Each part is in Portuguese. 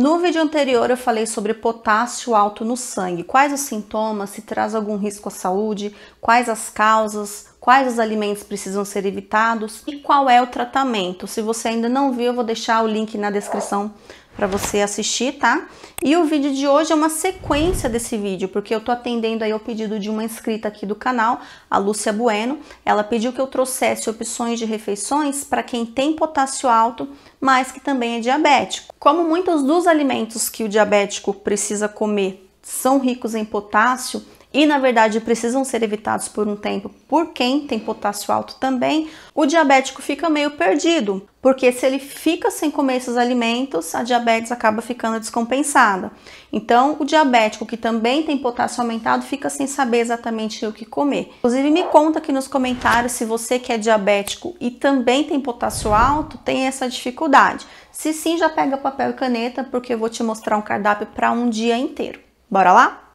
No vídeo anterior eu falei sobre potássio alto no sangue, quais os sintomas, se traz algum risco à saúde, quais as causas, quais os alimentos precisam ser evitados? E qual é o tratamento. Se você ainda não viu, eu vou deixar o link na descrição para você assistir, tá? E o vídeo de hoje é uma sequência desse vídeo, porque eu tô atendendo aí ao pedido de uma inscrita aqui do canal, a Lúcia Bueno. Ela pediu que eu trouxesse opções de refeições para quem tem potássio alto, mas que também é diabético. Como muitos dos alimentos que o diabético precisa comer são ricos em potássio, e na verdade precisam ser evitados por um tempo por quem tem potássio alto também, o diabético fica meio perdido, porque se ele fica sem comer esses alimentos, a diabetes acaba ficando descompensada. Então, o diabético que também tem potássio aumentado fica sem saber exatamente o que comer. Inclusive, me conta aqui nos comentários se você que é diabético e também tem potássio alto tem essa dificuldade. Se sim, já pega papel e caneta, porque eu vou te mostrar um cardápio para um dia inteiro. Bora lá?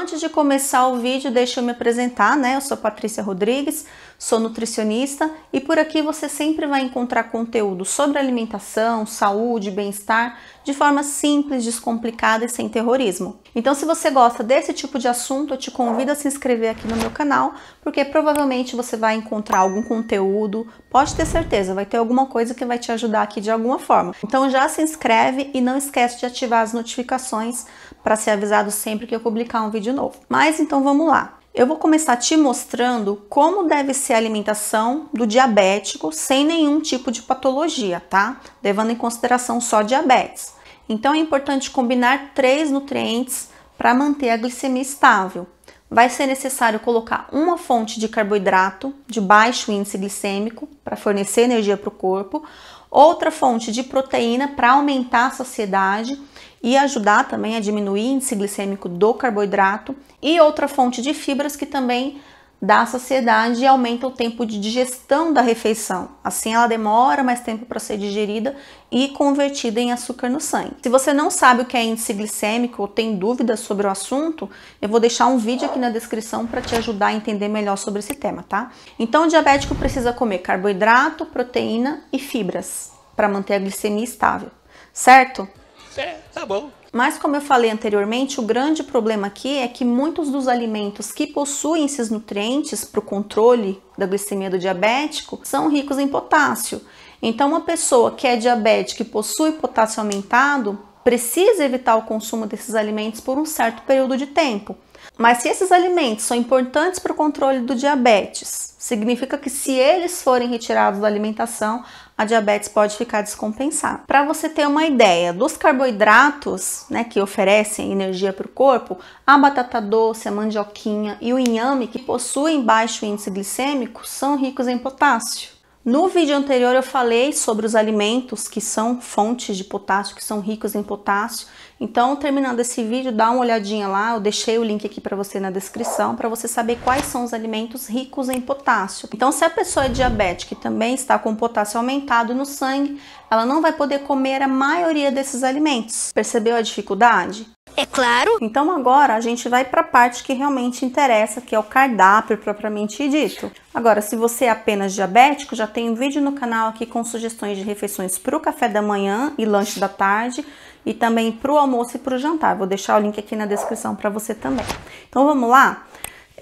Antes de começar o vídeo, deixa eu me apresentar, né? Eu sou Patrícia Rodrigues, sou nutricionista e por aqui você sempre vai encontrar conteúdo sobre alimentação, saúde, bem-estar de forma simples, descomplicada e sem terrorismo. Então, se você gosta desse tipo de assunto, eu te convido a se inscrever aqui no meu canal, porque provavelmente você vai encontrar algum conteúdo, pode ter certeza, vai ter alguma coisa que vai te ajudar aqui de alguma forma. Então, já se inscreve e não esquece de ativar as notificações para ser avisado sempre que eu publicar um vídeo novo. Mas então vamos lá. Eu vou começar te mostrando como deve ser a alimentação do diabético sem nenhum tipo de patologia, tá? Levando em consideração só diabetes. Então é importante combinar três nutrientes para manter a glicemia estável. Vai ser necessário colocar uma fonte de carboidrato de baixo índice glicêmico para fornecer energia para o corpo, outra fonte de proteína para aumentar a saciedade e ajudar também a diminuir o índice glicêmico do carboidrato e outra fonte de fibras que também dá saciedade e aumenta o tempo de digestão da refeição. Assim ela demora mais tempo para ser digerida e convertida em açúcar no sangue. Se você não sabe o que é índice glicêmico ou tem dúvidas sobre o assunto, eu vou deixar um vídeo aqui na descrição para te ajudar a entender melhor sobre esse tema, tá? Então o diabético precisa comer carboidrato, proteína e fibras para manter a glicemia estável, certo? É, tá bom. Mas como eu falei anteriormente, o grande problema aqui é que muitos dos alimentos que possuem esses nutrientes para o controle da glicemia do diabético são ricos em potássio. Então, uma pessoa que é diabética e possui potássio aumentado precisa evitar o consumo desses alimentos por um certo período de tempo. Mas se esses alimentos são importantes para o controle do diabetes, significa que se eles forem retirados da alimentação, a diabetes pode ficar descompensada. Para você ter uma ideia dos carboidratos, né, que oferecem energia para o corpo, a batata doce, a mandioquinha e o inhame, que possuem baixo índice glicêmico, são ricos em potássio. No vídeo anterior eu falei sobre os alimentos que são fontes de potássio, que são ricos em potássio. Então, terminando esse vídeo, dá uma olhadinha lá, eu deixei o link aqui para você na descrição, para você saber quais são os alimentos ricos em potássio. Então, se a pessoa é diabética e também está com potássio aumentado no sangue, ela não vai poder comer a maioria desses alimentos. Percebeu a dificuldade? É claro. Então agora a gente vai para a parte que realmente interessa, que é o cardápio propriamente dito. Agora, se você é apenas diabético, já tem um vídeo no canal aqui com sugestões de refeições para o café da manhã e lanche da tarde e também para o almoço e para o jantar. Vou deixar o link aqui na descrição para você também. Então vamos lá?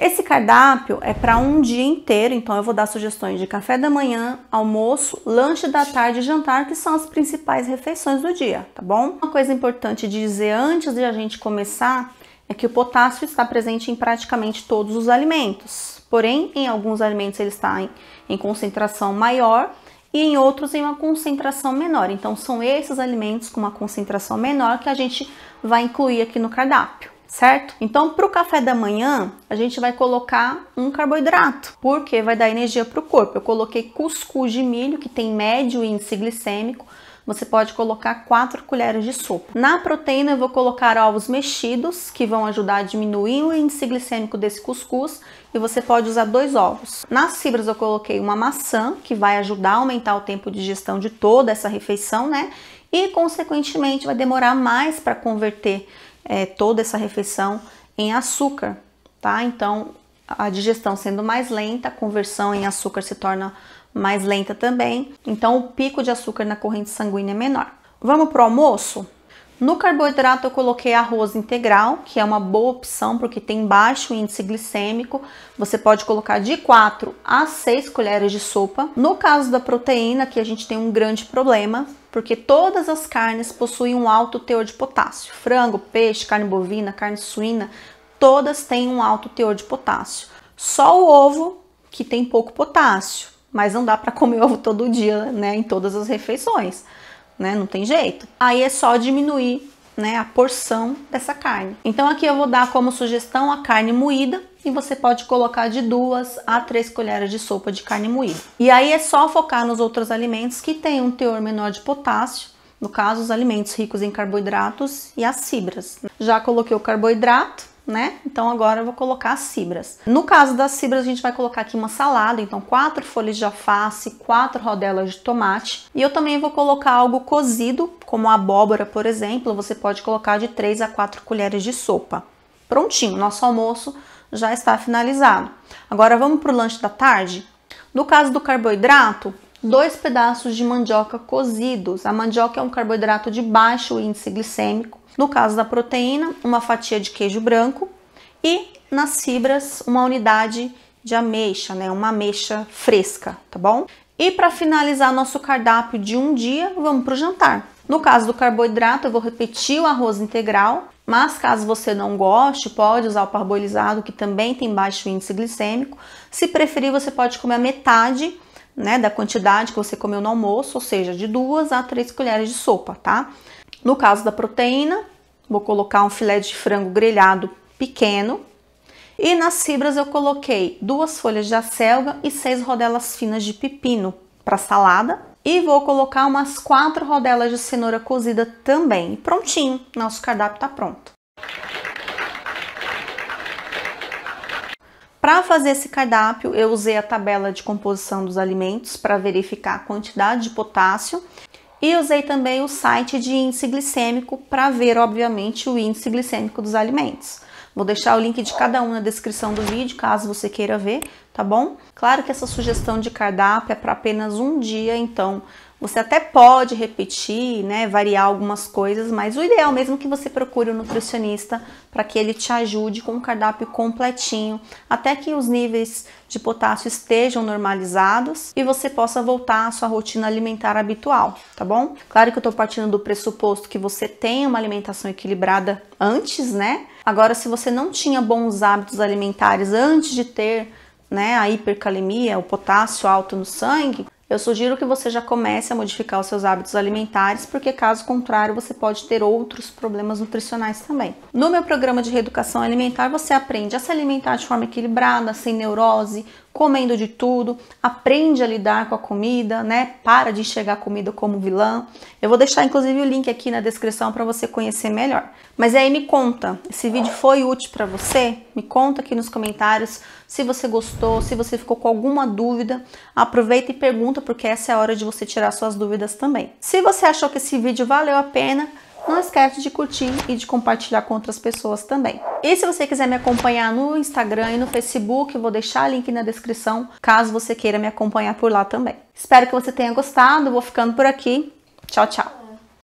Esse cardápio é para um dia inteiro, então eu vou dar sugestões de café da manhã, almoço, lanche da tarde e jantar, que são as principais refeições do dia, tá bom? Uma coisa importante de dizer antes de a gente começar é que o potássio está presente em praticamente todos os alimentos, porém, em alguns alimentos ele está em, em concentração maior e em outros em uma concentração menor. Então, são esses alimentos com uma concentração menor que a gente vai incluir aqui no cardápio certo? Então, para o café da manhã, a gente vai colocar um carboidrato, porque vai dar energia para o corpo. Eu coloquei cuscuz de milho, que tem médio índice glicêmico. Você pode colocar 4 colheres de sopa. Na proteína, eu vou colocar ovos mexidos, que vão ajudar a diminuir o índice glicêmico desse cuscuz. E você pode usar dois ovos. Nas fibras, eu coloquei uma maçã, que vai ajudar a aumentar o tempo de digestão de toda essa refeição, né? E, consequentemente, vai demorar mais para converter é, toda essa refeição em açúcar, tá? Então, a digestão sendo mais lenta, a conversão em açúcar se torna mais lenta também, então o pico de açúcar na corrente sanguínea é menor. Vamos pro almoço? No carboidrato eu coloquei arroz integral, que é uma boa opção porque tem baixo índice glicêmico. Você pode colocar de 4 a 6 colheres de sopa. No caso da proteína, que a gente tem um grande problema, porque todas as carnes possuem um alto teor de potássio. Frango, peixe, carne bovina, carne suína, todas têm um alto teor de potássio. Só o ovo que tem pouco potássio, mas não dá para comer ovo todo dia, né, em todas as refeições né? Não tem jeito. Aí é só diminuir né, a porção dessa carne. Então aqui eu vou dar como sugestão a carne moída e você pode colocar de duas a três colheres de sopa de carne moída. E aí é só focar nos outros alimentos que têm um teor menor de potássio, no caso os alimentos ricos em carboidratos e as fibras. Já coloquei o carboidrato, né? Então agora eu vou colocar as fibras. No caso das fibras, a gente vai colocar aqui uma salada, então quatro folhas de alface, quatro rodelas de tomate. E eu também vou colocar algo cozido, como abóbora, por exemplo, você pode colocar de 3 a 4 colheres de sopa. Prontinho, nosso almoço já está finalizado. Agora vamos para o lanche da tarde? No caso do carboidrato, dois pedaços de mandioca cozidos. A mandioca é um carboidrato de baixo índice glicêmico. No caso da proteína, uma fatia de queijo branco e nas fibras uma unidade de ameixa, né? Uma ameixa fresca, tá bom? E para finalizar nosso cardápio de um dia, vamos para o jantar. No caso do carboidrato, eu vou repetir o arroz integral, mas caso você não goste, pode usar o parboilizado, que também tem baixo índice glicêmico. Se preferir, você pode comer a metade né, da quantidade que você comeu no almoço, ou seja, de duas a três colheres de sopa, tá? No caso da proteína, vou colocar um filé de frango grelhado pequeno. E nas fibras eu coloquei duas folhas de acelga e seis rodelas finas de pepino para salada. E vou colocar umas quatro rodelas de cenoura cozida também. prontinho, nosso cardápio está pronto. Para fazer esse cardápio, eu usei a tabela de composição dos alimentos para verificar a quantidade de potássio e usei também o site de índice glicêmico para ver, obviamente, o índice glicêmico dos alimentos. Vou deixar o link de cada um na descrição do vídeo, caso você queira ver, tá bom? Claro que essa sugestão de cardápio é para apenas um dia, então você até pode repetir, né, variar algumas coisas, mas o ideal mesmo é que você procure um nutricionista para que ele te ajude com um cardápio completinho, até que os níveis de potássio estejam normalizados e você possa voltar à sua rotina alimentar habitual, tá bom? Claro que eu estou partindo do pressuposto que você tem uma alimentação equilibrada antes, né? Agora, se você não tinha bons hábitos alimentares antes de ter né, a hipercalemia, o potássio alto no sangue, eu sugiro que você já comece a modificar os seus hábitos alimentares, porque caso contrário você pode ter outros problemas nutricionais também. No meu programa de reeducação alimentar, você aprende a se alimentar de forma equilibrada, sem neurose, comendo de tudo, aprende a lidar com a comida, né? Para de enxergar a comida como vilã. Eu vou deixar inclusive o link aqui na descrição para você conhecer melhor. Mas aí me conta, esse vídeo foi útil para você? Me conta aqui nos comentários se você gostou, se você ficou com alguma dúvida. Aproveita e pergunta porque essa é a hora de você tirar suas dúvidas também. Se você achou que esse vídeo valeu a pena, não esquece de curtir e de compartilhar com outras pessoas também. E se você quiser me acompanhar no Instagram e no Facebook, vou deixar o link na descrição, caso você queira me acompanhar por lá também. Espero que você tenha gostado, vou ficando por aqui. Tchau, tchau!